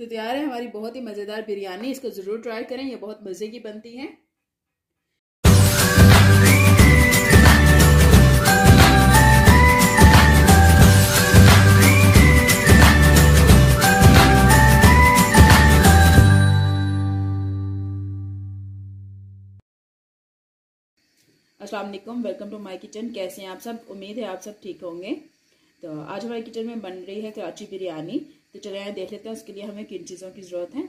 तो तैयार है, हमारी बहुत ही मज़ेदार बिरयानी, इसको ज़रूर ट्राई करें, ये बहुत मज़े की बनती है। Aslam welcome to my kitchen कैसे हैं आप सब? उम्मीद है आप सब ठीक होंगे। तो आज हमारे किचन में बन रही है कराची बिरयानी। तो चले आए देख लेते हैं, उसके लिए हमें किन चीज़ों की ज़रूरत है।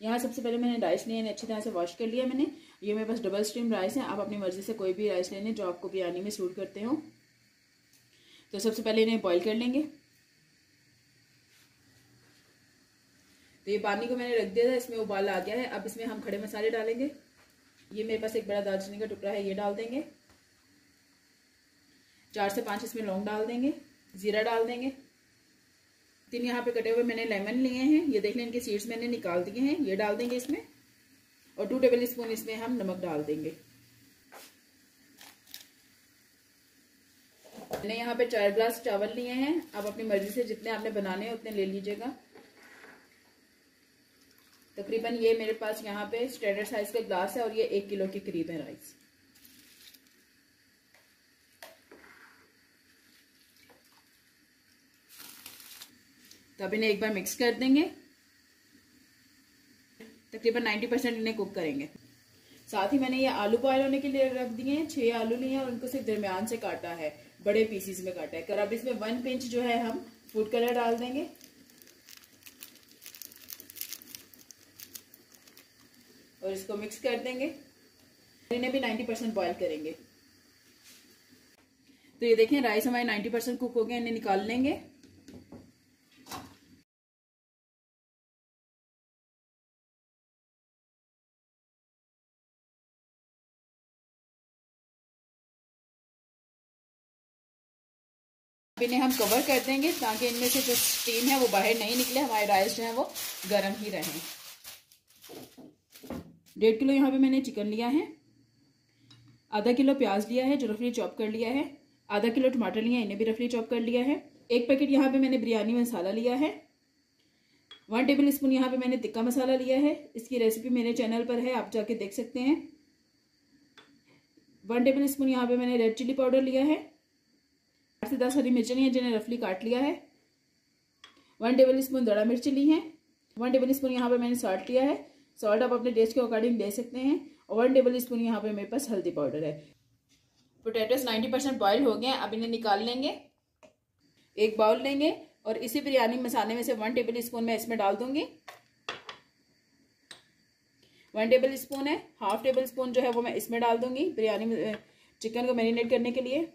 यहाँ सबसे पहले मैंने राइस लिए अच्छी तरह से वॉश कर लिया मैंने। ये मेरे पास डबल स्ट्रीम राइस है, आप अपनी मर्ज़ी से कोई भी राइस ले लें जो आपको बिरयानी में सूट करते हो। तो सबसे पहले इन्हें बॉयल कर लेंगे। तो ये पानी को मैंने रख दिया था, इसमें उबाल आ गया है। अब इसमें हम खड़े मसाले डालेंगे। ये मेरे पास एक बड़ा दालचीनी का टुकड़ा है, ये डाल देंगे। चार से पाँच इसमें लौंग डाल देंगे, ज़ीरा डाल देंगे। तीन यहाँ पे कटे हुए मैंने लेमन लिए हैं, ये देख लें, इनके सीड्स मैंने निकाल दिए हैं, ये डाल देंगे इसमें, और टू टेबल स्पून इसमें हम नमक डाल देंगे। मैंने यहाँ पे चार ग्लास चावल लिए हैं, आप अपनी मर्ज़ी से जितने आपने बनाने हैं उतने ले लीजिएगा। तकरीबन ये मेरे पास यहाँ पे स्टैंडर्ड साइज़ का ग्लास है और ये एक किलो के करीब है राइस तो अब इन्हें एक बार मिक्स कर देंगे। तकरीबन 90 परसेंट इन्हें कुक करेंगे। साथ ही मैंने ये आलू बॉयल होने के लिए रख दिए हैं, छह आलू लिए हैं और उनको सिर्फ़ दरमियान से काटा है, बड़े पीसीस में काटा है। कर अब इसमें वन पिंच जो है हम फ़ूड कलर डाल देंगे। और इसको मिक्स कर देंगे। इन्हें भी 90 परसेंट बॉयल करेंगे। तो ये देखें राइस हमारे 90 परसेंट कुक हो गए इन्हें निकाल लेंगे। इन्हें हम कवर कर देंगे ताकि इनमें से जो स्टीम है वो बाहर नहीं निकले, हमारे राइस जो है वो गर्म ही रहें। डेढ़ किलो यहाँ पे मैंने चिकन लिया है, आधा किलो प्याज लिया है जो रफली चॉप कर लिया है, आधा किलो टमाटर लिया इन्हें भी रफली चॉप कर लिया है। एक पैकेट यहाँ पे मैंने बिरयानी मसाला लिया है वन टेबल स्पून यहाँ पे मैंने तिक्का मसाला लिया है। इसकी रेसिपी मेरे चैनल पर है, आप जाके देख सकते हैं। वन टेबल स्पून यहाँ पे मैंने रेड चिली पाउडर लिया है आठ से दस हरी मिर्च ली है जिन्हें रफली काट लिया है। वन टेबल स्पून दड़ा मिर्च ली है। वन टेबल स्पून यहाँ पे मैंने सॉल्ट लिया है। सॉल्ट आप अपने टेस्ट के अकॉर्डिंग दे सकते हैं। और वन टेबल स्पून यहाँ पे मेरे पास हल्दी पाउडर है। पोटैटोस नाइन्टी परसेंट बॉयल हो गए अब इन्हें निकाल लेंगे। एक बाउल लेंगे। और इसी बिरयानी मसाले में से वन टेबल स्पून मैं इसमें डाल दूँगी। वन टेबल स्पून है। हाफ़ टेबल स्पून जो है वो मैं इसमें डाल दूँगी। बिरयानी चिकन को मैरिनेट करने के लिए।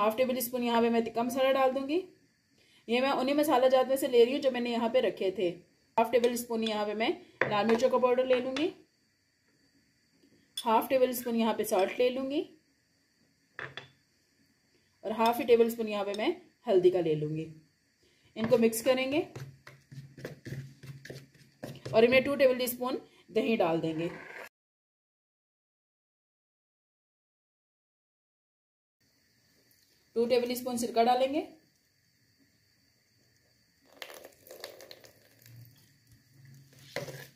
हाफ़ टेबल स्पून यहाँ पे मैं तिक्का मसाला डाल दूँगी। ये मैं उन्हीं मसाला जात में से ले रही हूँ जो मैंने यहाँ पे रखे थे। हाफ़ टेबल स्पून यहाँ पे मैं लाल मिर्चों का पाउडर ले लूँगी। हाफ़ टेबल स्पून यहाँ पे सॉल्ट ले लूँगी। और हाफ़ ही टेबल स्पून यहाँ पे मैं हल्दी का ले लूँगी। इनको मिक्स करेंगे। और इनमें टू टेबल स्पून दही डाल देंगे। टू टेबल स्पून सिरका डालेंगे।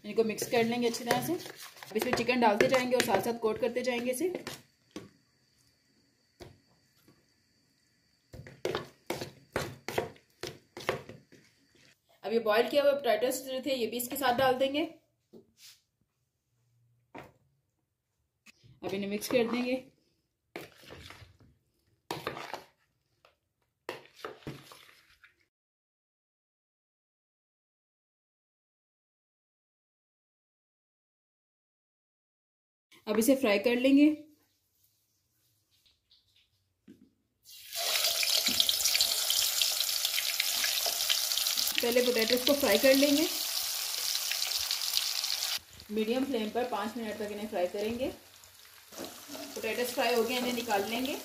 इनको मिक्स कर लेंगे अच्छी तरह से। अब इसमें चिकन डालते जाएँगे और साथ साथ कोट करते जाएँगे इसे। अब ये बॉईल किया हुआ पोटैटोस जो थे, ये भी इसके साथ डाल देंगे। अब इन्हें मिक्स कर देंगे। अब इसे फ्राई कर लेंगे। पहले पोटैटोस को फ्राई कर लेंगे। मीडियम फ्लेम पर पाँच मिनट तक इन्हें फ्राई करेंगे। पोटैटोस फ्राई हो गए, इन्हें निकाल लेंगे।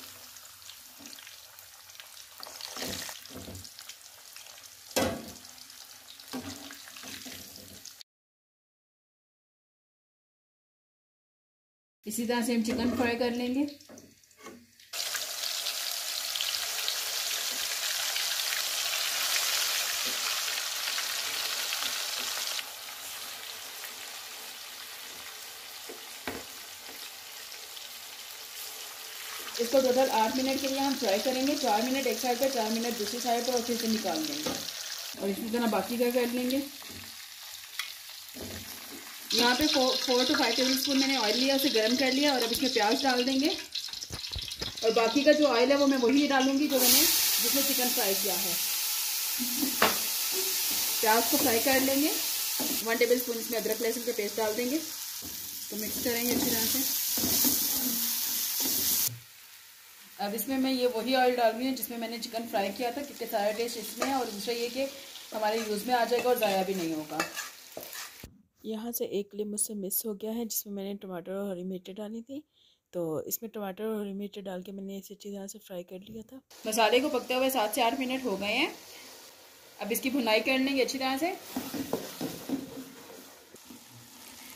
इसी तरह से हम चिकन फ्राई कर लेंगे। इसको टोटल आठ मिनट के लिए हम फ्राई करेंगे। चार मिनट एक साइड पर चार मिनट दूसरी साइड पर और फिर से निकाल देंगे और इसी तरह बाकी का कर लेंगे। यहाँ पे four four to five tablespoon मैंने ऑयल लिया, उसे गर्म कर लिया और अब इसमें प्याज डाल देंगे। और बाकी का जो ऑयल है वो मैं वही डालूँगी जो मैंने जिसमें चिकन फ्राई किया है। प्याज को फ्राई कर लेंगे। वन टेबल स्पून इसमें अदरक लहसुन का पेस्ट डाल देंगे। तो मिक्स करेंगे अच्छी तरह से। अब इसमें मैं ये वही ऑयल डाल रही हूँ जिसमें मैंने चिकन फ्राई किया था, क्योंकि सारा टेस्ट इसमें है और दूसरा ये कि हमारे यूज़ में आ जाएगा और ज़ाया भी नहीं होगा। यहाँ से एक क्लिप मुझसे मिस हो गया है, जिसमें मैंने टमाटर और हरी मिर्ची डाली थी। तो इसमें टमाटर और हरी मिर्ची डाल के मैंने इसे अच्छी तरह से फ्राई कर लिया था। मसाले को पकते हुए सात से आठ मिनट हो गए हैं। अब इसकी भुनाई कर लेंगे अच्छी तरह से।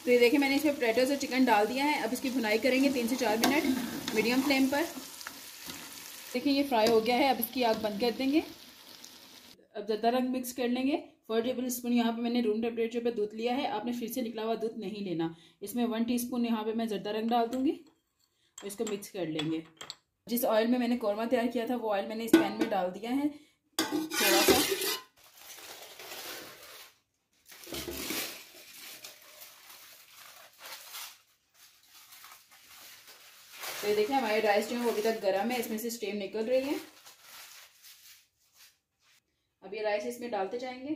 तो ये देखिए, मैंने इसमें पोटैटोज और चिकन डाल दिया है। अब इसकी भुनाई करेंगे तीन से चार मिनट मीडियम फ्लेम पर। देखिए, ये फ्राई हो गया है। अब इसकी आग बंद कर देंगे। अब ज़्यादा रंग मिक्स कर लेंगे। फोर टेबल स्पून यहाँ पे मैंने रूम टेम्परेचर पे दूध लिया है। आपने फिर से निकला हुआ दूध नहीं लेना। इसमें वन टीस्पून यहाँ पे मैं जर्दा रंग डाल दूँगी और इसको मिक्स कर लेंगे। जिस ऑयल में मैंने कौरमा तैयार किया था, वो ऑयल मैंने इस पैन में डाल दिया है। थोड़ा सा। तो ये देखिए, हमारे राइस जो है वो अभी तक गर्म है। इसमें से स्टेम निकल रही है। राइस इसमें डालते जाएँगे।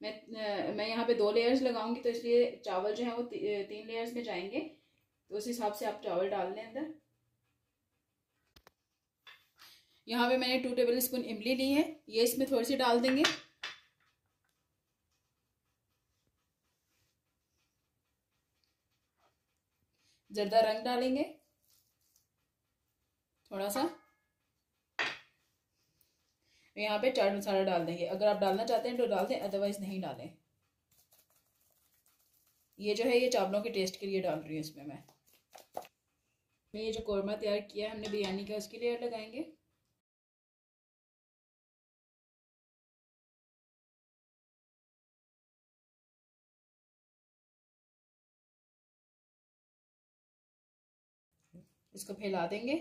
मैं मैं यहाँ पे दो लेयर्स लगाऊँगी तो इसलिए चावल जो है वो ती, तीन लेयर्स में जाएँगे। तो उस हिसाब से आप चावल डाल लें अंदर। यहाँ पे मैंने टू टेबल स्पून इमली ली है ये इसमें थोड़ी सी डाल देंगे। जर्दा रंग डालेंगे। थोड़ा सा। यहाँ पे चाट मसाला डाल देंगे। अगर आप डालना चाहते हैं तो डाल दें अदरवाइज़ नहीं डालें। ये जो है, ये चावलों के टेस्ट के लिए डाल रही हूँ इसमें मैं मैं। ये जो कौरमा तैयार किया है, हमने बिरयानी का, उसके लिए लगाएँगे। इसको फैला देंगे।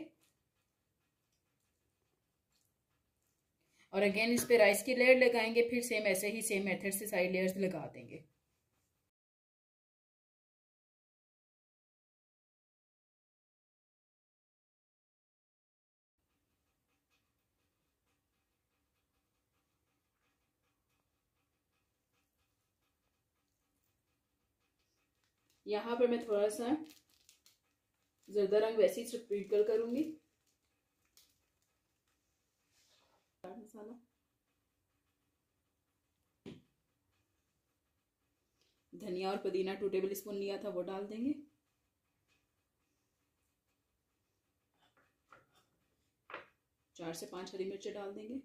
और अगेन इस पे राइस की लेयर लगाएँगे, फिर सेम ऐसे ही सेम मेथड से साइड लेयर्स लगा देंगे। यहाँ पर मैं थोड़ा सा जर्दा रंग वैसे ही स्प्रिंकल करूँगी। मसाला धनिया और पुदीना टू टेबल स्पून लिया था, वो डाल देंगे। चार से पाँच हरी मिर्चें डाल देंगे।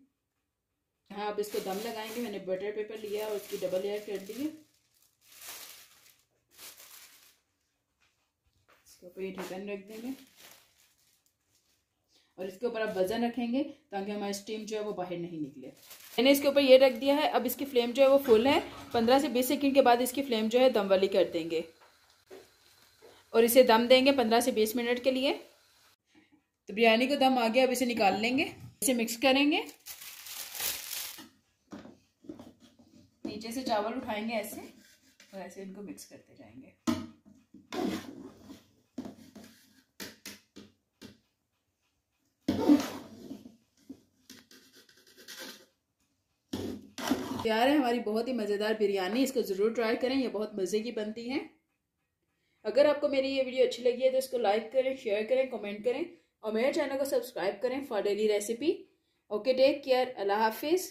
हाँ अब इसको दम लगाएँगे। मैंने बटर पेपर लिया और उसकी डबल लेयर कर दी है। इसके ये ढक्कन रख देंगे। और इसके ऊपर आप वज़न रखेंगे ताकि हमारा स्टीम जो है वो बाहर नहीं निकले। मैंने इसके ऊपर ये रख दिया है, अब इसकी फ्लेम जो है वो फुल है। पंद्रह से बीस सेकंड के बाद इसकी फ्लेम जो है दम वाली कर देंगे। और इसे दम देंगे पंद्रह से बीस मिनट के लिए। तो बिरयानी को दम आ गया, अब इसे निकाल लेंगे। इसे मिक्स करेंगे। नीचे से चावल उठाएँगे ऐसे और ऐसे इनको मिक्स करते जाएँगे। तैयार है, हमारी बहुत ही मज़ेदार बिरयानी, इसको ज़रूर ट्राई करें यह बहुत मज़े की बनती है। अगर आपको मेरी ये वीडियो अच्छी लगी है तो इसको लाइक करें शेयर करें कमेंट करें और मेरे चैनल को सब्सक्राइब करें for daily recipe okay take care Allah हाफिज़